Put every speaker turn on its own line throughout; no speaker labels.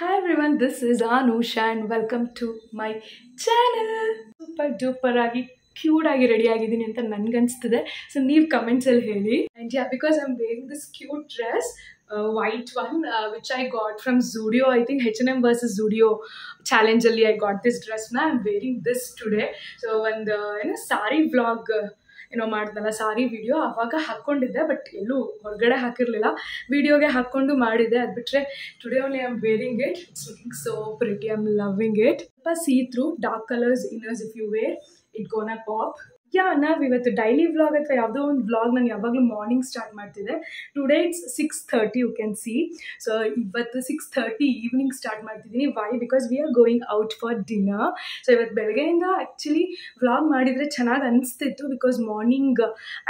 Hi everyone, this is Anusha and welcome to my channel. Super duper ಆಗಿ cute ಆಗಿ ready ಆಗಿದ್ದೀನಿ ಅಂತ ನನಗನ್ಸ್ತಿದೆ. ಸೊ ನೀವು ಕಮೆಂಟ್ಸಲ್ಲಿ ಹೇಳಿ. And yeah because I am wearing this cute dress white one which I got from Zudio I think H N M versus Zudio ಚಾಲೆಂಜಲ್ಲಿ I got this ಡ್ರೆಸ್ನ I am wearing this today so ಒಂದು ಏನೋ ಸಾರಿ vlog ಏನೋ ಮಾಡಿದ್ನಲ್ಲ sorry video ಆವಾಗ ಹಾಕ್ಕೊಂಡಿದ್ದೆ but ಎಲ್ಲೂ ಹೊರಗಡೆ ಹಾಕಿರಲಿಲ್ಲ. ವಿಡಿಯೋಗೆ ಹಾಕ್ಕೊಂಡು ಮಾಡಿದ್ದೆ. ಅದು ಬಿಟ್ಟರೆ today only I am wearing it it's looking so pretty I am loving it ಸ್ವಲ್ಪ see through dark colours inners if you wear it gonna pop yeah ನಾವು ಇವತ್ತು ಡೈಲಿ ವ್ಲಾಗ್ ಅಥವಾ ಯಾವುದೋ ಒಂದು ವ್ಲಾಗ್ ನಾನು ಯಾವಾಗಲೂ ಮಾರ್ನಿಂಗ್ ಸ್ಟಾರ್ಟ್ ಮಾಡ್ತಿದ್ದೆ. Today it's six thirty you can see so ಇವತ್ತು ಸಿಕ್ಸ್ ಥರ್ಟಿ ಈವ್ನಿಂಗ್ ಸ್ಟಾರ್ಟ್ ಮಾಡ್ತಿದ್ದೀನಿ. Why because we are going out for dinner so ಇವತ್ತು ಬೆಳಗ್ಗೆಯಿಂದ ಆ್ಯಕ್ಚುಲಿ ವ್ಲಾಗ್ ಮಾಡಿದರೆ ಚೆನ್ನಾಗಿ ಅನಿಸ್ತಿತ್ತು because morning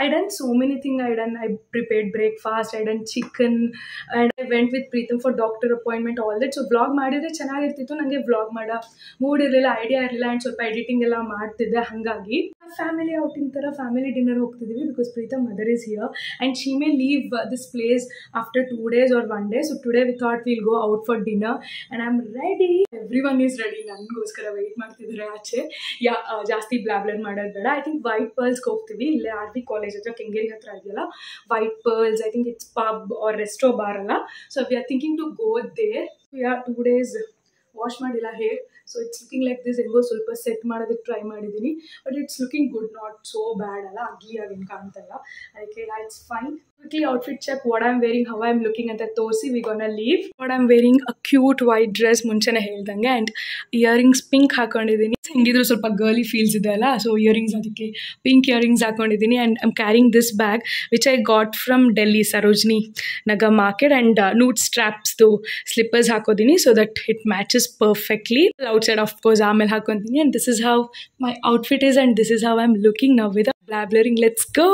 I done so many thing I done I prepared breakfast I done chicken and I went with Preetham for doctor appointment all that so vlog ಮಾಡಿದರೆ ಚೆನ್ನಾಗಿರ್ತಿತ್ತು. ನನಗೆ vlog ಮಾಡೋ mood ಇರಲಿಲ್ಲ idea ಇರಲಿಲ್ಲ and ಸ್ವಲ್ಪ editing ಎಲ್ಲ ಮಾಡ್ತಿದ್ದೆ, ಹಾಗಾಗಿ. ಫ್ಯಾಮಿಲಿ ಔಟಿಂಗ್ ಥರ family dinner ಹೋಗ್ತಿದ್ದೀವಿ because Preetha mother is here and she may leave this place after two days or one day so today we thought will go out for dinner and I am ready everyone is ready ನನಗೋಸ್ಕರ wait ಮಾಡ್ತಿದ್ದಾರೆ ಆಚೆ. Yeah ಜಾಸ್ತಿ blabber ಮಾಡೋದು ಬೇಡ. I think white ಪರ್ಲ್ಸ್ಗೆ ಹೋಗ್ತೀವಿ. ಇಲ್ಲೇ R B college ಹತ್ರ, ಕೆಂಗೇರಿ ಹತ್ರ ಇದೆಯಲ್ಲ? White pearls I think it's pub or resto bar ಅಲ್ಲ. So we are thinking to go there yeah two days wash ಮಾಡಿಲ್ಲ hair so it's looking like this ಹೆಂಗೋ ಸ್ವಲ್ಪ ಸೆಟ್ ಮಾಡೋದಕ್ಕೆ ಟ್ರೈ ಮಾಡಿದ್ದೀನಿ but it's looking good not so bad ಅಲ್ಲ ugly ಆಗೇನು ಕಾಣ್ತಲ್ಲ ಅದಕ್ಕೆ it's fine quickly outfit check what I'm wearing how I'm looking ಅಂತ ತೋರಿಸಿ we gonna leave what I'm wearing a cute white dress ಮುಂಚೆನೇ ಹೇಳ್ದಂಗೆ ಆ್ಯಂಡ್ ಇಯರಿಂಗ್ಸ್ ಪಿಂಕ್ ಹಾಕೊಂಡಿದ್ದೀನಿ ಹೆಂಗಿದ್ರು ಸ್ವಲ್ಪ ಗರ್ಲಿ ಫೀಲ್ಸ್ ಇದೆ ಅಲ್ಲ ಸೊ ಇಯರಿಂಗ್ಸ್ ಅದಕ್ಕೆ ಪಿಂಕ್ ಇಯರಿಂಗ್ಸ್ ಹಾಕೊಂಡಿದ್ದೀನಿ and I'm carrying this bag which I got from Delhi Sarojini Nagar market and nude ಸ್ಟ್ರಾಪ್ಸ್ದು slippers ಹಾಕೋತೀನಿ so that it matches perfectly outside of course ಆಮೇಲೆ ಹಾಕೊತೀನಿ and this is how my outfit is and this is how I am looking now with blabbering let's go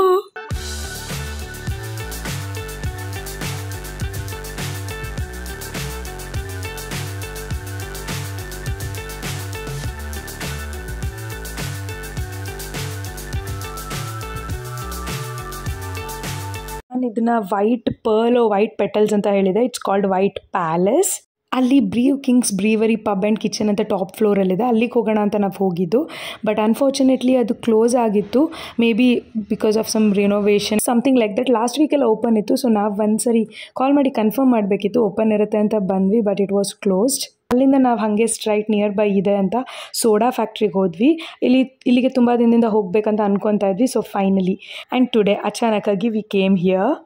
ನಾನು ಇದನ್ನ white pearl white petals ಅಂತ ಹೇಳಿದೆ it's called white palace ಅಲ್ಲಿ brew, kings brewery pub and kitchen ಅಂತ top ಫ್ಲೋರಲ್ಲಿದೆ. ಅಲ್ಲಿಗೆ ಹೋಗೋಣ ಅಂತ ನಾವು ಹೋಗಿದ್ದು. ಬಟ್ ಅನ್ಫಾರ್ಚುನೇಟ್ಲಿ ಅದು ಕ್ಲೋಸ್ ಆಗಿತ್ತು. Maybe because of some renovation something like that last ವೀಕೆಲ್ಲ open ಇತ್ತು. ಸೊ ನಾವು ಒಂದು ಸರಿ ಕಾಲ್ ಮಾಡಿ ಕನ್ಫರ್ಮ್ ಮಾಡಬೇಕಿತ್ತು. ಓಪನ್ ಇರುತ್ತೆ ಅಂತ ಬಂದ್ವಿ ಬಟ್ ಇಟ್ ವಾಸ್ ಕ್ಲೋಸ್ಡ್ ಅಲ್ಲಿಂದ ನಾವು ಹಾಗೆ ಸ್ಟ್ರೈಟ್ ನಿಯರ್ ಬೈ ಇದೆ ಅಂತ ಸೋಡಾ ಫ್ಯಾಕ್ಟ್ರಿಗೆ ಹೋದ್ವಿ. ಇಲ್ಲಿ, ಇಲ್ಲಿಗೆ ತುಂಬ ದಿನದಿಂದ ಹೋಗ್ಬೇಕಂತ ಅನ್ಕೊತಾ ಇದ್ವಿ. So finally and today ಅಚಾನಕ್ಕಾಗಿ
we came here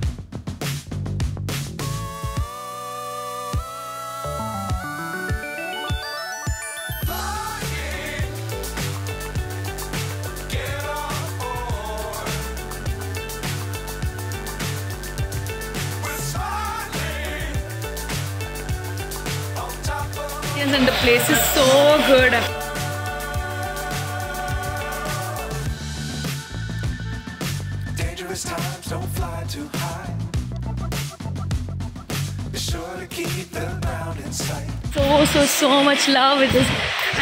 of
and the place is so good
dangerous times. Don't fly too high. Be sure to keep the ground in sight.
so so so much love with this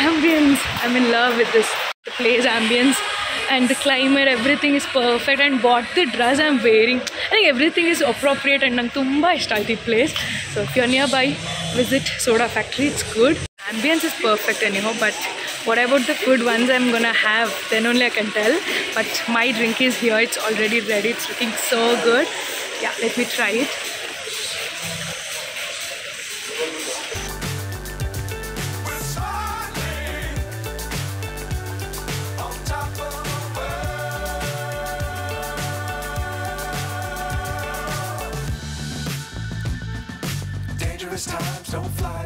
ambience i'm in love with this the place ambience and the climate everything is perfect and what the dress i'm wearing i think everything is appropriate and ನಂಗೆ ತುಂಬ ಇಷ್ಟ ಆಯ್ತು ಈ place so if you nearby visit soda factory it's good. Ambience is perfect anyhow but what about the food ones? i'm gonna have then only i can tell. But my drink is here it's already ready it's looking so good. Yeah let me try it.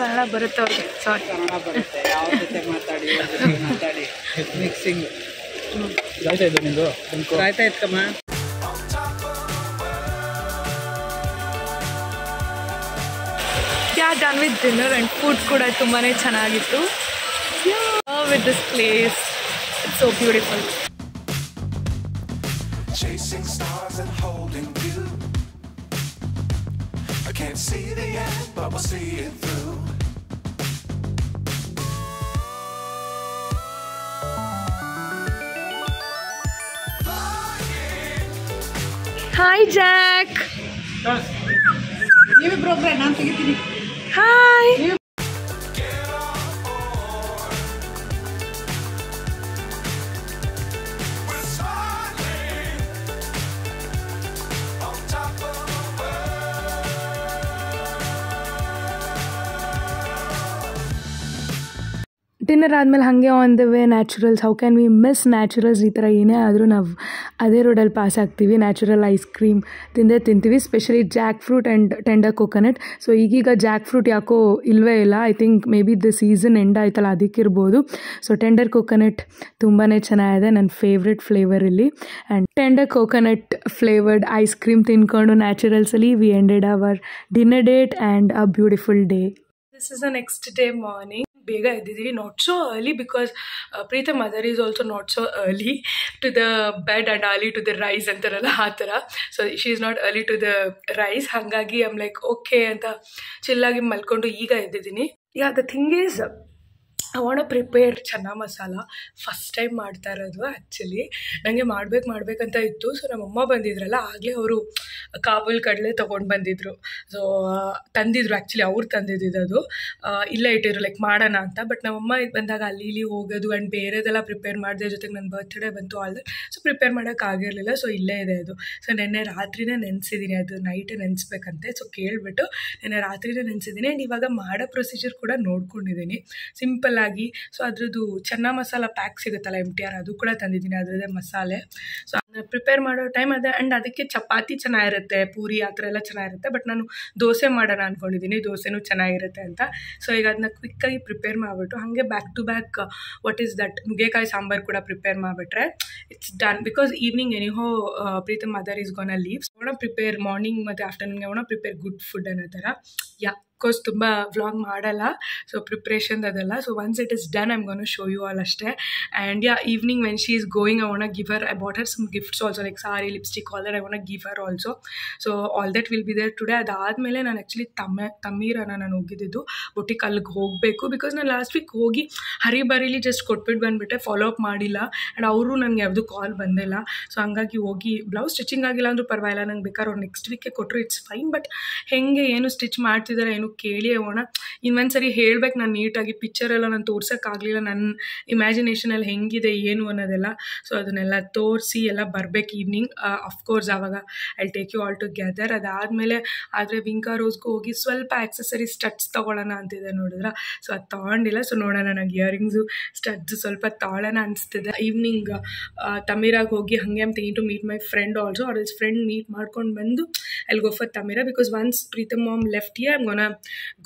Kannada ಬರುತ್ತೆ ಅವ್ರಿಗೆ. ಸಾರಿ
ಕನ್ನಡ ಬರುತ್ತೆ. ಯಾವ ಜೊತೆ ಮಾತಾಡಿ ಯಾವ ಜೊತೆ ಮಾತಾಡಿ. Mixing
ಆಯ್ತಾ ಇದು ನಿಂದು?
ಆಯ್ತಾ ಇತ್ಕಮ್ಮ
yeah done with dinner and food ಕೂಡ ತುಂಬಾ ಚೆನ್ನಾಗಿತ್ತು. With this place it's so beautiful
Chasing stars and holding you. Can't see the end, but we'll see it through. Hi, Jack. Hi.
Dinner ಆದಮೇಲೆ ಹಾಗೆ on the way Naturals how can we miss Naturals ಈ ಥರ ಏನೇ ಆದರೂ ನಾವು ಅದೇ ರೋಡಲ್ಲಿ pass ಆಗ್ತೀವಿ ನ್ಯಾಚುರಲ್ ಐಸ್ ಕ್ರೀಮ್ ತಿಂದೇ ತಿಂತೀವಿ specially jackfruit and tender coconut so ಈಗೀಗ ಜಾಕ್ ಫ್ರೂಟ್ ಯಾಕೋ ಇಲ್ಲವೇ ಇಲ್ಲ. I think maybe the season end ಆಯ್ತಲ್ಲ, ಅದಕ್ಕಿರ್ಬೋದು. ಸೊ ಟೆಂಡರ್ ಕೋಕೋನಟ್ ತುಂಬಾ ಚೆನ್ನಾಗಿದೆ ನನ್ನ ಫೇವ್ರೆಟ್ ಫ್ಲೇವರ್ ಇಲ್ಲಿ. And tender coconut flavoured ice cream ತಿನ್ಕೊಂಡು ನ್ಯಾಚುರಲ್ಸಲ್ಲಿ we ended our dinner date and a beautiful day this is a next day morning ಬೇಗ ಎದ್ದಿದ್ದೀವಿ not so early because Preetha mother is also not so early to the bed and early to the rise ಅಂತಾರಲ್ಲ ಆ ಥರ so she is not early to the rise ಹಾಗಾಗಿ I'm like okay ಅಂತ ಚಿಲ್ಲಾಗಿ ಮಲ್ಕೊಂಡು ಈಗ ಎದ್ದಿದ್ದೀನಿ yeah the thing is I want prepare chana masala first time ಮಾಡ್ತಾ ಇರೋದು ಆ್ಯಕ್ಚುಲಿ ನನಗೆ ಮಾಡ್ಬೇಕು ಮಾಡ್ಬೇಕಂತ ಇತ್ತು. ಸೊ ನಮ್ಮಮ್ಮ ಬಂದಿದ್ರಲ್ಲ, ಆಗಲೇ ಅವರು ಕಾಬೂಲ್ ಕಡಲೆ ತೊಗೊಂಡು ಬಂದಿದ್ರು. ಸೊ ತಂದಿದ್ರು ಆ್ಯಕ್ಚುಲಿ ಅವ್ರು ತಂದಿದ್ದು ಅದು ಇಲ್ಲೇ ಇಟ್ಟಿದ್ರು ಲೈಕ್ ಮಾಡೋಣ ಅಂತ. ಬಟ್ ನಮ್ಮಮ್ಮ ಬಂದಾಗ ಅಲ್ಲಿ ಇಲ್ಲಿ ಹೋಗೋದು ಆ್ಯಂಡ್ ಬೇರೆದೆಲ್ಲ ಪ್ರಿಪೇರ್ ಮಾಡಿದೆ ಜೊತೆಗೆ ನನ್ನ ಬರ್ತ್ಡೇ ಬಂತು ಆಲ್ ಸೊ ಪ್ರಿಪೇರ್ ಮಾಡೋಕ್ಕಾಗಿರಲಿಲ್ಲ ಸೊ ಇಲ್ಲೇ ಇದೆ ಅದು. ಸೊ ನೆನ್ನೆ ರಾತ್ರಿನೇ ನೆನೆಸಿದ್ದೀನಿ ಅದು. ನೈಟೇ ನೆನೆಸ್ಬೇಕಂತೆ. ಸೊ ಕೇಳಿಬಿಟ್ಟು ನೆನ್ನೆ ರಾತ್ರಿನೇ ನೆನೆಸಿದ್ದೀನಿ ಆ್ಯಂಡ್ ಇವಾಗ ಮಾಡೋ ಪ್ರೊಸೀಜರ್ ಕೂಡ ನೋಡ್ಕೊಂಡಿದ್ದೀನಿ ಸಿಂಪಲ್ ಆಗಿ ಸೊ ಅದ್ರದ್ದು ಚೆನ್ನ ಮಸಾಲ ಪ್ಯಾಕ್ ಸಿಗುತ್ತಲ್ಲ ಎಂ ಟಿ ಆರ್ ಅದು ಕೂಡ ತಂದಿದ್ದೀನಿ. ಅದರದ್ದೇ ಮಸಾಲೆ. ಸೊ ಪ್ರಿಪೇರ್ ಮಾಡೋ ಟೈಮ್ ಅದೇ. ಆ್ಯಂಡ್ ಅದಕ್ಕೆ ಚಪಾತಿ ಚೆನ್ನಾಗಿರುತ್ತೆ, ಪೂರಿ ಆ ಥರ ಎಲ್ಲ ಚೆನ್ನಾಗಿರುತ್ತೆ. ಬಟ್ ನಾನು ದೋಸೆ ಮಾಡೋಣ ಅಂದ್ಕೊಂಡಿದ್ದೀನಿ ದೋಸೆನೂ ಚೆನ್ನಾಗಿರುತ್ತೆ ಅಂತ. ಸೊ ಈಗ ಅದನ್ನ ಕ್ವಿಕ್ಕಾಗಿ ಪ್ರಿಪೇರ್ ಮಾಡಿಬಿಟ್ಟು, ಹಾಗೆ back to back what is that ನುಗ್ಗೆಕಾಯಿ ಸಾಂಬಾರು ಕೂಡ ಪ್ರಿಪೇರ್ ಮಾಡಿಬಿಟ್ರೆ it's done because evening anyhow Preetham mother is gonna leave wanna prepare morning ಮತ್ತು ಆಫ್ಟರ್ನೂನ್ಗೆ ಒಣ ಪ್ರಿಪೇರ್ ಗುಡ್ ಫುಡ್ ಅನ್ನೋ ಥರ. ಯಾ ಕೋರ್ಸ್ ತುಂಬ ವ್ಲಾಗ್ ಮಾಡಲ್ಲ. ಸೊ ಪ್ರಿಪ್ರೇಷನ್ ಅದಲ್ಲ. So once it is done I'm gonna show you all ಅಷ್ಟೇ. And yeah evening when she is going I wanna give her I bought her some gifts also like sari lipstick all that I want give her also so all that will be there today ಅದಾದಮೇಲೆ ನಾನು actually ತಮ್ಮ ತಮ್ಮೀರನ ನಾನು ಹೋಗಿದ್ದು. Boutique ಅಲ್ಲಿಗೆ ಹೋಗಬೇಕು. Because ನಾನು last week ಹೋಗಿ ಹರಿಬರಿಲಿ ಜಸ್ಟ್ ಕೊಟ್ಬಿಟ್ಟು ಬಂದುಬಿಟ್ಟೆ. ಫಾಲೋ ಅಪ್ ಮಾಡಿಲ್ಲ. ಆ್ಯಂಡ್ ಅವರು ನನಗೆ ಯಾವುದು ಕಾಲ್ ಬಂದಿಲ್ಲ. ಸೊ ಹಂಗಾಗಿ ಹೋಗಿ ಬ್ಲೌಸ್ ಸ್ಟಿಚಿಂಗ್ ಆಗಿಲ್ಲ ಅಂದರೂ ಪರವಾಗಿಲ್ಲ. ನಂಗೆ ಬೇಕಾದ್ರೆ ಅವ್ರು ನೆಕ್ಸ್ಟ್ ವೀಕೆ ಕೊಟ್ಟರು ಇಟ್ಸ್ ಫೈನ್ ಬಟ್ ಹೆಂಗೆ, ಏನು ಸ್ಟಿಚ್ ಮಾಡ್ತಿದ್ದಾರೆ ಏನು ಕೇಳಿ ಹೋಣ ಇನ್ನೊಂದು ಸರಿ ಹೇಳ್ಬೇಕು. ನಾನು ನೀಟಾಗಿ ಪಿಕ್ಚರೆಲ್ಲ ನಾನು ತೋರ್ಸೋಕ್ಕಾಗಲಿಲ್ಲ ನನ್ನ ಇಮ್ಯಾಜಿನೇಷನಲ್ಲಿ ಹೆಂಗಿದೆ, ಏನು ಅನ್ನೋದೆಲ್ಲ. ಸೊ ಅದನ್ನೆಲ್ಲ ತೋರಿಸಿ, ಎಲ್ಲ ಬರಬೇಕು ಈವ್ನಿಂಗ್ ಅಫ್ಕೋರ್ಸ್ ಆವಾಗ I take you all together ಅದಾದಮೇಲೆ ಆದರೆ ವಿಂಕಾ ರೋಸ್ಗೂ ಹೋಗಿ ಸ್ವಲ್ಪ ಆಕ್ಸೆಸರಿ ಸ್ಟಡ್ಸ್ ತೊಗೊಳ್ಳೋಣ ಅಂತಿದೆ ನೋಡಿದ್ರ? ಸೊ ಅದು ತೊಗೊಂಡಿಲ್ಲ. ಸೊ ನೋಡೋಣ ನನಗೆ ಇಯರಿಂಗ್ಸು ಸ್ಟಡ್ಸ್ ಸ್ವಲ್ಪ ತೊಗೊಳ್ಳೋಣ ಅನಿಸ್ತಿದೆ. ಈವ್ನಿಂಗ್ ತಮೀರಾಗಿ ಹೋಗಿ ಹಾಗೆ ಅಂತ to meet my friend also ಅವ್ರ ಫ್ರೆಂಡ್ ಮೀಟ್ ಮಾಡ್ಕೊಂಡು ಬಂದು I'll go for Tamira. Because once Preetham mom left here I'm gonna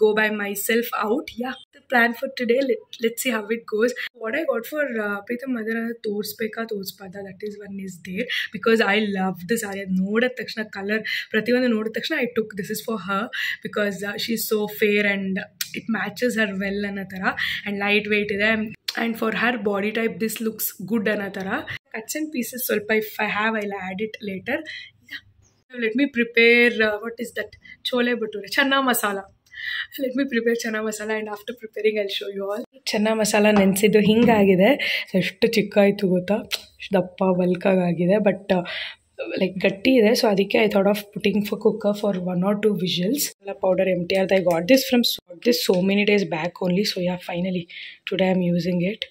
go by myself out yeah plan for today let let's see it goes what I got for Preetham mother ತೋರಿಸ್ಬೇಕಾ, ತೋರಿಸ್ಬಾರ್ದ? That is one is there because I love the sari ಅದು ನೋಡಿದ ತಕ್ಷಣ colour ಪ್ರತಿಯೊಂದು ನೋಡಿದ ತಕ್ಷಣ I took this is for her because she is so fair and it matches her well ಅನ್ನೋ ಥರ and light weight ಇದೆ and for her body type this looks good ಅನ್ನೋ ಥರ ಕಟ್ಸ್ ಆ್ಯಂಡ್ ಪೀಸಸ್ ಸ್ವಲ್ಪ if I have I add it later let me prepare what is that chole bhature chana masala let me prepare chana masala and after preparing I show you all chana masala ನೆನೆಸಿದ್ದು ಹಿಂಗಾಗಿದೆ. So ಎಷ್ಟು ಚಿಕ್ಕ ಆಯಿತು ಗೊತ್ತಾ ದಪ್ಪ ಬಲ್ಕಾಗಿದೆ but like ಗಟ್ಟಿ ಇದೆ. So ಅದಕ್ಕೆ I thought of putting for cooker for one or two whistles ಎಲ್ಲ powder M T R I got this from this so many days back only so yeah finally today I am using it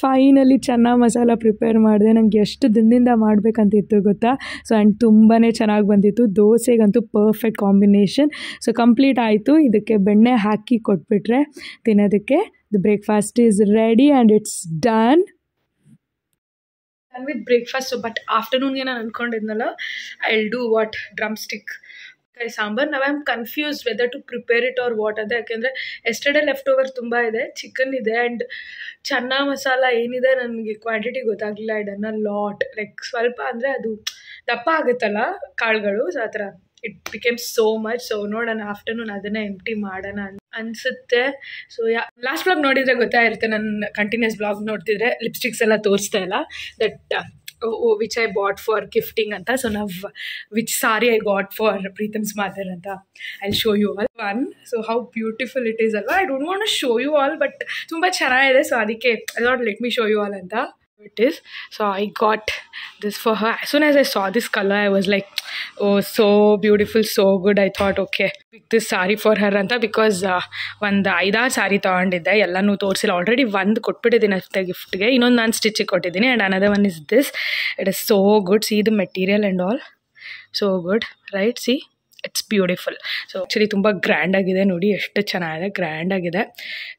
finally ಚೆನ್ನಾಗಿ masala prepare ಮಾಡಿದೆ. ನನಗೆ ಎಷ್ಟು ದಿನದಿಂದ ಮಾಡಬೇಕಂತಿತ್ತು ಗೊತ್ತಾ? So and ತುಂಬಾ ಚೆನ್ನಾಗಿ ಬಂದಿತ್ತು. ದೋಸೆಗಂತೂ ಪರ್ಫೆಕ್ಟ್ ಕಾಂಬಿನೇಷನ್ ಸೊ ಕಂಪ್ಲೀಟ್ ಆಯಿತು. ಇದಕ್ಕೆ ಬೆಣ್ಣೆ ಹಾಕಿ ಕೊಟ್ಬಿಟ್ರೆ ತಿನ್ನೋದಕ್ಕೆ the breakfast is ready and it's done with breakfast but ಆಫ್ಟರ್ನೂನ್ಗೆ ನಾನು ಅಂದ್ಕೊಂಡಿದ್ನಲ್ಲ I will do what drumstick ಕೈ ಸಾಂಬಾರ್. ನಾವು am confuse whether to prepare it or what ಅದೇ ಯಾಕೆಂದರೆ ಎಸ್ಟರ್ಡೇ ಲೆಫ್ಟ್ ಓವರ್ ತುಂಬ ಇದೆ ಚಿಕನ್ ಇದೆ ಆ್ಯಂಡ್ ಚೆನ್ನ ಮಸಾಲ ಏನಿದೆ ನನಗೆ ಕ್ವಾಂಟಿಟಿ ಗೊತ್ತಾಗಲಿಲ್ಲ. I done a lot like ಸ್ವಲ್ಪ ಅಂದರೆ ಅದು ದಪ್ಪ ಆಗುತ್ತಲ್ಲ ಕಾಳುಗಳು ಸೊ ಆ ಥರ. It became so much so ನೋಡೋಣ ಆಫ್ಟರ್ನೂನ್ ಅದನ್ನೇ ಎಂಟಿ ಮಾಡೋಣ ಅನ್- ಅನ್ಸುತ್ತೆ. ಸೊ ಯಾ ಲಾಸ್ಟ್ ಬ್ಲಾಗ್ ನೋಡಿದರೆ ಗೊತ್ತಾಗಿರುತ್ತೆ. ನನ್ನ ಕಂಟಿನ್ಯೂಸ್ ಬ್ಲಾಗ್ ನೋಡ್ತಿದ್ರೆ ಲಿಪ್ಸ್ಟಿಕ್ಸ್ ಎಲ್ಲ ತೋರಿಸ್ತಾ ಇಲ್ಲ. That which I bought for gifting ಅಂತ ಸೊ ನಾವು which sari I got for Preetham's mother ಅಂತ I show you all one so how beautiful it is ಅಲ್ವಾ I don't want show you all but ತುಂಬ ಚೆನ್ನಾಗಿದೆ so ಅದಕ್ಕೆ I not let me show you all ಅಂತ it is. So, i got this for her. As soon as i saw this color, i was like oh so beautiful, so good. I thought, okay, pick this saree for her, ಅಂತ because ಒಂದು ಐದಾರು ಸಾರಿ ತೊಗೊಂಡಿದ್ದೆ. ಎಲ್ಲನೂ ತೋರಿಸಿಲ್ಲ. Already ಒಂದು ಕೊಟ್ಬಿಟ್ಟಿದ್ದೀನಿ ಅಷ್ಟೇ ಗಿಫ್ಟ್ಗೆ ಇನ್ನೊಂದು ನಾನು ಸ್ಟಿಚಿಗೆ ಕೊಟ್ಟಿದ್ದೀನಿ and another one is this it is so good see the material and all so good right see it's beautiful so actually ತುಂಬ ಗ್ರ್ಯಾಂಡ್ ಆಗಿದೆ ನೋಡಿ. ಎಷ್ಟು ಚೆನ್ನಾಗಿದೆ ಗ್ರ್ಯಾಂಡ್ ಆಗಿದೆ.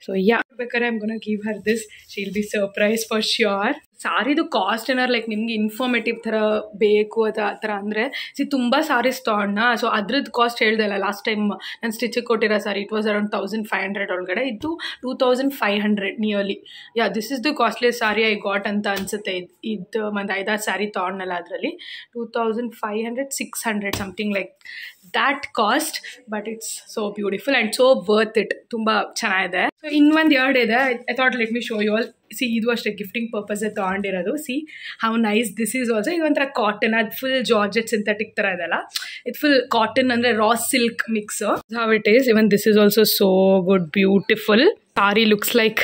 ಸೊ ಯಾ ಬೇಕಾದ್ರೆ I'm gonna give her this she'll be surprised for sure ಸಾರಿದು cost ಏನಾರು like ನಿಮ್ಗೆ informative ಥರ ಬೇಕು ಅದು, ಆ ಥರ ಅಂದರೆ ಸಿ ತುಂಬ ಸಾರೀಸ್ ತೊಗೊಂಡ ಸೊ ಅದ್ರದ್ದು ಕಾಸ್ಟ್ ಹೇಳ್ದೆ ಅಲ್ಲ ಲಾಸ್ಟ್ ಟೈಮ್ ನಾನು ಸ್ಟಿಚಿಗೆ ಕೊಟ್ಟಿರೋ sari it was around thousand five hundred ಒಳಗಡೆ. ಇದು two thousand five hundred nearly yeah this is the costly sari I got ಅಂತ ಅನ್ಸುತ್ತೆ. ಇದು ಇದು, ಒಂದು ಐದಾರು ಸಾರಿ ತೊಗೊಂಡಲ್ಲ ಅದರಲ್ಲಿ. Two thousand five hundred six hundred something like that cost but it's so beautiful and so worth it ತುಂಬ ಚೆನ್ನಾಗಿದೆ. ಇನ್ನೊಂದು ಎರಡು ಇದೆ I thought let me show you all see ಇದು ಅಷ್ಟೇ gifting ಪರ್ಪಸೇ ತೊಗೊಂಡಿರೋದು. See how nice this is also ಇದು ಒಂಥರ cotton ಅದು ಫುಲ್ ಜಾರ್ಜೆಟ್ ಸಿಂಥೆಟಿಕ್ ಥರ ಇದೆಲ್ಲ. ಇದು ಫುಲ್ ಕಾಟನ್ ಅಂದರೆ raw silk mix how it is even this is also so good beautiful sari looks like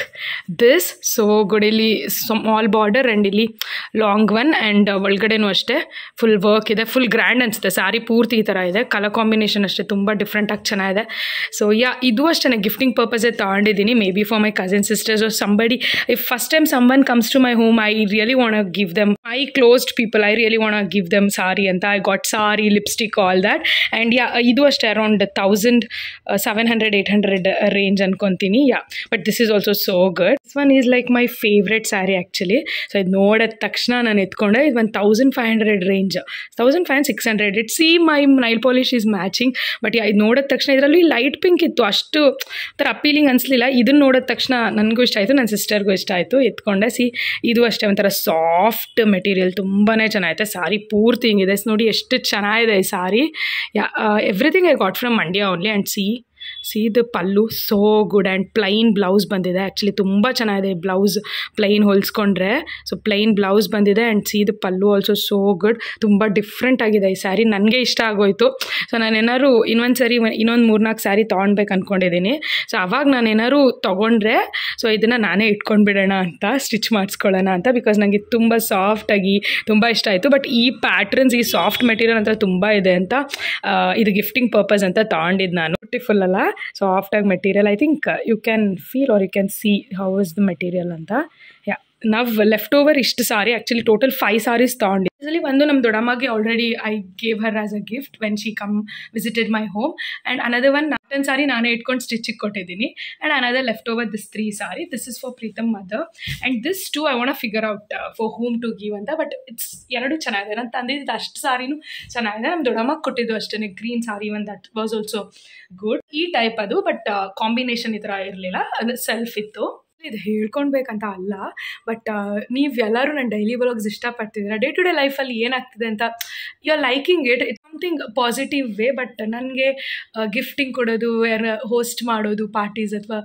this so good ಇಲ್ಲಿ small border and ಇಲ್ಲಿ long one and ಒಳಗಡೆನೂ ಅಷ್ಟೇ full work ಇದೆ full grand ಅನಿಸುತ್ತೆ ಸಾರಿ ಪೂರ್ತಿ ಈ ಥರ ಇದೆ ಕಲರ್ ಕಾಂಬಿನೇಷನ್ ಅಷ್ಟೇ ತುಂಬ ಡಿಫ್ರೆಂಟಾಗಿ ಚೆನ್ನಾಗಿದೆ ಸೊ ಯಾ ಇದು ಅಷ್ಟೇ ಗಿಫ್ಟಿಂಗ್ ಪರ್ಪಸೇ ತಗೊಂಡಿದ್ದೀನಿ maybe for my cousin sisters somebody if first time someone comes to my home I really want give them I closed people I really want give them sari ಅಂತ I got sari lipstick all that and yeah ಇದು ಅಷ್ಟೇ around thousand seven hundred eight hundred range ಅನ್ಕೊತೀನಿ yeah but this is also so good this one is like my favourite sari actually so ಇದು ನೋಡಿದ ತಕ್ಷಣ ನಾನು ಎತ್ಕೊಂಡೆ. ಇದು ಒಂದು thousand five hundred range thousand five six hundred it see my nail polish is matching but ಇದು ನೋಡಿದ ತಕ್ಷಣ ಇದರಲ್ಲಿ ಲೈಟ್ ಪಿಂಕ್ ಇತ್ತು. ಅಷ್ಟು ಥರ ಅಪೀಲಿಂಗ್ ಅನಿಸ್ಲಿಲ್ಲ. ಇದನ್ನು ನೋಡಿದ ತಕ್ಷಣ ನನಗೂ ಇಷ್ಟ ಆಯಿತು ನನ್ನ ಸಿಸ್ಟರ್ಗೂ ಇಷ್ಟ ಆಯಿತು. ಎತ್ಕೊಂಡೆ. ಸಿ ಇದು ಅಷ್ಟೇ ಒಂಥರ ಸಾಫ್ಟ್ ಮೆಟೀರಿಯಲ್ ತುಂಬಾ ಚೆನ್ನಾಗಿದೆ ಸಾರಿ ಪೂರ್ತಿ ಹಿಂಗಿದೆ. ನೋಡಿ ಎಷ್ಟು ಚೆನ್ನಾಗಿದೆ ಈ sari everything I got from Mandya only and see see the pallu so good and plain blouse ಬಂದಿದೆ. ಆ್ಯಕ್ಚುಲಿ ತುಂಬ ಚೆನ್ನಾಗಿದೆ ಬ್ಲೌಸ್ ಪ್ಲೈನ್ ಹೊಲಿಸ್ಕೊಂಡ್ರೆ. ಸೊ ಪ್ಲೈನ್ ಬ್ಲೌಸ್ ಬಂದಿದೆ ಆ್ಯಂಡ್ ಸೀದ ಪಲ್ಲು ಆಲ್ಸೋ ಸೋ ಗುಡ್ ತುಂಬ ಡಿಫ್ರೆಂಟ್ ಆಗಿದೆ ಈ ಸ್ಯಾರಿ ನನಗೆ ಇಷ್ಟ ಆಗೋಯಿತು. ಸೊ ನಾನು ಏನಾದ್ರು ಇನ್ನೊಂದು ಸರಿ ಇನ್ನೊಂದು ಮೂರ್ನಾಲ್ಕು ಸ್ಯಾರಿ ತೊಗೊಳ್ಬೇಕು ಅಂದ್ಕೊಂಡಿದ್ದೀನಿ ಸೊ ಅವಾಗ ನಾನು ಏನಾದ್ರು ತೊಗೊಂಡ್ರೆ ಸೊ ಇದನ್ನು ನಾನೇ ಇಟ್ಕೊಂಡು ಬಿಡೋಣ ಅಂತ ಸ್ಟಿಚ್ ಮಾಡಿಸ್ಕೊಳ್ಳೋಣ ಅಂತ ಬಿಕಾಸ್ ನನಗೆ ತುಂಬ ಸಾಫ್ಟಾಗಿ ತುಂಬ ಇಷ್ಟ ಆಯಿತು. ಬಟ್ ಈ ಪ್ಯಾಟ್ರನ್ಸ್ ಈ ಸಾಫ್ಟ್ ಮೆಟೀರಿಯಲ್ ಅಂತ ತುಂಬ ಇದೆ ಅಂತ ಇದು ಗಿಫ್ಟಿಂಗ್ ಪರ್ಪಸ್ ಅಂತ ತೊಗೊಂಡಿದ್ದು ನಾನು. ಬ್ಯೂಟಿಫುಲ್ ಅಲ್ಲ? ಸಾಫ್ಟಾಗಿ material I think you can feel are you can see how is the material ಅಂತ ಯಾ ನಾವು ಲೆಫ್ಟ್ ಓವರ್ ಇಷ್ಟು sari actually total five saris ತೊಗೊಂಡು ಇದರಲ್ಲಿ ಒಂದು ನಮ್ಮ ದೊಡ್ಡಮ್ಮಗೆ already I gave her as a gift when she come visited my home and another one cotton sari ನಾನೇ ಇಟ್ಕೊಂಡು ಸ್ಟಿಚಿಗೆ ಕೊಟ್ಟಿದ್ದೀನಿ and another left over this three sari this is for Preetham mother and this to I want figure out for home to give ಅಂತ. But it's ಎರಡು ಚೆನ್ನಾಗಿದೆ. ನನ್ನ ತಂದಿದ್ದು ಅಷ್ಟು ಸಾರಿನೂ ಚೆನ್ನಾಗಿದೆ. ನಮ್ಮ ದೊಡ್ಡಮ್ಮ ಕೊಟ್ಟಿದ್ದು ಅಷ್ಟೇ green sari one that was also good ಈ ಟೈಪ್ ಅದು ಬಟ್ ಕಾಂಬಿನೇಷನ್ ಈ ಥರ ಇರಲಿಲ್ಲ. ಅದು ಸೆಲ್ಫ್ ಇತ್ತು. ಇದು ಹೇಳ್ಕೊಳ್ಬೇಕಂತ ಅಲ್ಲ ಬಟ್ ನೀವು ಎಲ್ಲರೂ ನನ್ನ ಡೈಲಿ ವ್ಲಾಗ್ಸ್ ಇಷ್ಟಪಡ್ತಿದ್ದೀರಾ? ಡೇ ಟು ಡೇ ಲೈಫಲ್ಲಿ ಏನಾಗ್ತಿದೆ ಅಂತ you are liking it it something positive way but ನನಗೆ ಗಿಫ್ಟಿಂಗ್ ಕೊಡೋದು, ಯಾರು ಹೋಸ್ಟ್ ಮಾಡೋದು ಪಾರ್ಟೀಸ್ ಅಥವಾ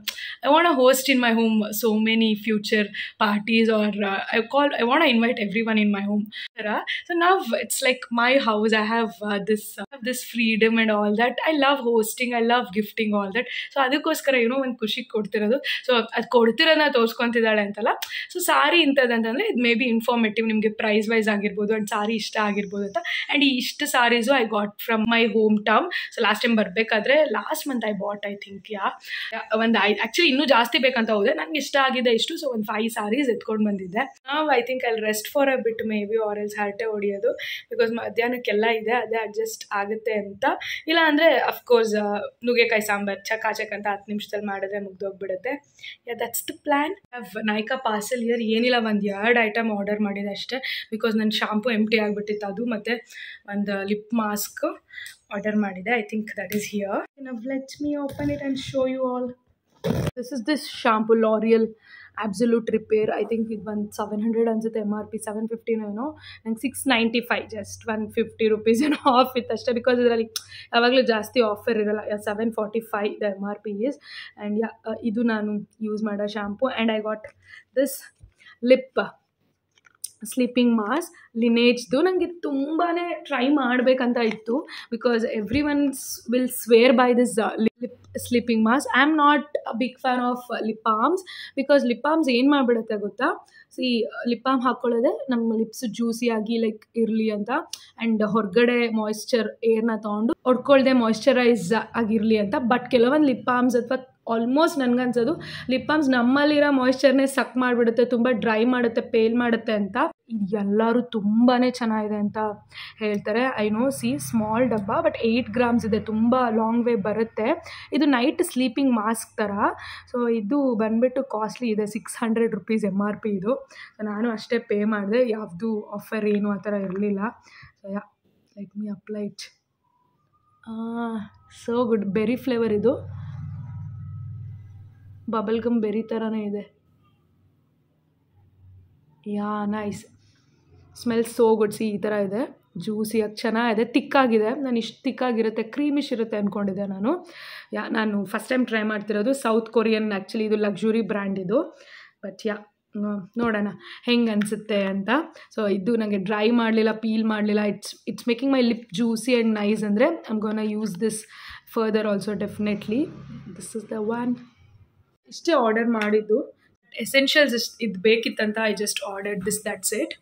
I want host in my home so many future parties are I call I want invite everyone in my home ಥರ so ನಾವು it's like my house I have this this freedom and all that I love hosting I love gifting all that so ಅದಕ್ಕೋಸ್ಕರ ಏನೋ ಒಂದು ಖುಷಿ ಕೊಡ್ತಿರೋದು. So ಅದು ಕೊಡ್ತಿರೋದನ್ನ ತೋರಿಸ್ಕೊತಿದ್ದಾಳೆ ಅಂತಲ್ಲ? So sari ಇಂಥದ್ದಂತಂದರೆ ಇದು ಮೇ ಬಿ ಇನ್ಫಾರ್ಮೇಟಿವ್ ನಿಮಗೆ ಪ್ರೈಸ್ ವೈಸ್ ಆಗಿರ್ಬೋದು ಆ್ಯಂಡ್ ಸಾರಿ ಇಷ್ಟ ಆಗಿರ್ಬೋದು ಅಂತ. ಆ್ಯಂಡ್ ಈ ಇಷ್ಟು saris I got from my hometown so last time ಬರಬೇಕಾದ್ರೆ last month I bought I think yeah. ಒಂದು ಐ ಆ್ಯಕ್ಚುಲಿ ಇನ್ನೂ ಜಾಸ್ತಿ ಬೇಕಂತ ಹೋದೆ. ನನಗೆ ಇಷ್ಟ ಆಗಿದೆ ಇಷ್ಟು ಸೊ ಒಂದು ಫೈವ್ ಸಾರೀಸ್ ಎತ್ಕೊಂಡು ಬಂದಿದ್ದೆ. ನಾವು ಐ ಥಿಂಕ್ ಅಲ್ಲಿ rest for a bit maybe or else ಹರಟೆ ಹೊಡಿಯೋದು. ಬಿಕಾಸ್ ಮಧ್ಯಾಹ್ನಕ್ಕೆಲ್ಲ ಇದೆ, ಅದೇ ಅಡ್ಜಸ್ಟ್ ಆಗುತ್ತೆ ಅಂತ. ಇಲ್ಲ ಅಂದರೆ ಅಫ್ಕೋರ್ಸ್ ನುಗ್ಗೆಕಾಯಿ ಸಾಂಬಾರು ಚಕಾಚಕ್ ಅಂತ ಹತ್ತು ನಿಮಿಷದಲ್ಲಿ ಮಾಡಿದ್ರೆ ಮುಗ್ದೋಗ್ಬಿಡುತ್ತೆ. Yeah that's the plan Nykaa parcel here ಏನಿಲ್ಲ, ಒಂದು ಎರಡು ಐಟಮ್ ಆರ್ಡರ್ ಮಾಡಿದೆ ಅಷ್ಟೇ. ಬಿಕಾಸ್ ನನ್ನ ಶಾಂಪು ಎಂಟಿ ಆಗಿಬಿಟ್ಟಿತ್ತು ಅದು, ಮತ್ತು ಒಂದು ಲಿಪ್ ಮಾಸ್ಕ್ ಆರ್ಡರ್ ಮಾಡಿದೆ. I think that is here let's me open it and show you all this is this shampoo L'Oreal absolute repair I think ಇದು ಒಂದು ಸೆವೆನ್ ಹಂಡ್ರೆಡ್ ಅನ್ಸುತ್ತೆ ಎಂ ಆರ್ ಪಿ ಸೆವೆನ್ ಫಿಫ್ಟಿನೋ ಏನೋ ನಂಗೆ six ninety five just one fifty rupees ಏನೋ off ಇತ್ತು ಅಷ್ಟೇ because ಇದರಲ್ಲಿ ಯಾವಾಗಲೂ ಜಾಸ್ತಿ ಆಫರ್ ಇರಲ್ಲ. Seven forty five the M R P is and ಇದು ನಾನು ಯೂಸ್ ಮಾಡೋ shampoo and I got this lip sleeping mask ಲಿನೇಜ್ದು ನನಗೆ ತುಂಬಾ ಟ್ರೈ ಮಾಡಬೇಕಂತ ಇತ್ತು. Because everyone's will swear by this lip sleeping mask I am not big fan of lip balms because lip balms ಏನು ಮಾಡಿಬಿಡುತ್ತೆ ಗೊತ್ತಾ? ಸಿ ಲಿಪ್ ಬಾಮ್ ಹಾಕ್ಕೊಳ್ಳೋದೆ ನಮ್ಮ lips ಜ್ಯೂಸಿಯಾಗಿ like ಇರಲಿ ಅಂತ. ಆ್ಯಂಡ್ ಹೊರಗಡೆ ಮಾಯ್ಶ್ಚರ್ ಏರ್ನ ತೊಗೊಂಡು, ಹೊಡ್ಕೊಳ್ದೆ ಮಾಯಿಶ್ಚರೈಸ್ ಆಗಿರಲಿ ಅಂತ. ಬಟ್ ಕೆಲವೊಂದು ಲಿಪ್ ಬಾಮ್ಸ್ ಅಥವಾ ಆಲ್ಮೋಸ್ಟ್ ನನಗನ್ಸೋದು ಲಿಪ್ ಬಾಮ್ಸ್ ನಮ್ಮಲ್ಲಿರೋ ಮಾಯ್ಶ್ಚರ್ನೇ ಸಕ್ ಮಾಡಿಬಿಡುತ್ತೆ, ತುಂಬ ಡ್ರೈ ಮಾಡುತ್ತೆ ಪೇಲ್ ಮಾಡುತ್ತೆ ಅಂತ. ಎಲ್ಲರೂ ತುಂಬಾ ಚೆನ್ನಾಗಿದೆ ಅಂತ ಹೇಳ್ತಾರೆ. ಐ ನೋ ಸಿ ಸ್ಮಾಲ್ ಡಬ್ಬ ಬಟ್ ಏಯ್ಟ್ ಗ್ರಾಮ್ಸ್ ಇದೆ, ತುಂಬ ಲಾಂಗ್ ವೇ ಬರುತ್ತೆ. ಇದು ನೈಟ್ ಸ್ಲೀಪಿಂಗ್ ಮಾಸ್ಕ್ ಥರ ಸೊ ಇದು ಬಂದುಬಿಟ್ಟು ಕಾಸ್ಟ್ಲಿ ಇದೆ six hundred rupees M R P ಇದು. ನಾನು ಅಷ್ಟೇ ಪೇ ಮಾಡಿದೆ, ಯಾವುದು ಆಫರ್ ಏನು ಆ ಥರ ಇರಲಿಲ್ಲ. So yeah like me apply so so good berry flavour ಇದು. ಬಬಲ್ ಗಮ್ ಬೆರಿ ಥರನೇ ಇದೆ. Yeah, nice. Smell so good. See, ಈ ಥರ ಇದೆ. ಜ್ಯೂಸಿಯಾಗಿ ಚೆನ್ನಾಗಿದೆ. ತಿಕ್ಕಾಗಿದೆ. ನಾನು ಇಷ್ಟು ತಿಕ್ಕಾಗಿರುತ್ತೆ. ಕ್ರೀಮಿಶ್ ಇರುತ್ತೆ ಅಂದ್ಕೊಂಡಿದ್ದೆ ನಾನು. ಯಾ, ನಾನು ಫಸ್ಟ್ ಟೈಮ್ ಟ್ರೈ ಮಾಡ್ತಿರೋದು ಸೌತ್ ಕೊರಿಯನ್ ಆ್ಯಕ್ಚುಲಿ ಇದು ಲಕ್ಸುರಿ ಬ್ರ್ಯಾಂಡ್ ಇದು. ಬಟ್ ಯಾ ನೋಡೋಣ. ಹೆಂಗೆ ಅನಿಸುತ್ತೆ ಅಂತ. ಸೊ ಇದು ನನಗೆ ಡ್ರೈ ಮಾಡಲಿಲ್ಲ ಪೀಲ್ ಮಾಡಲಿಲ್ಲ. It's it's making my lip juicy and nice ಅಂದರೆ I'm gonna use this further also definitely this is the one ಇಷ್ಟೇ ಆರ್ಡರ್ ಮಾಡಿದ್ದು. ಎಸೆನ್ಷಿಯಲ್ಸ್ ಇದು ಬೇಕಿತ್ತಂತ I just order this that's it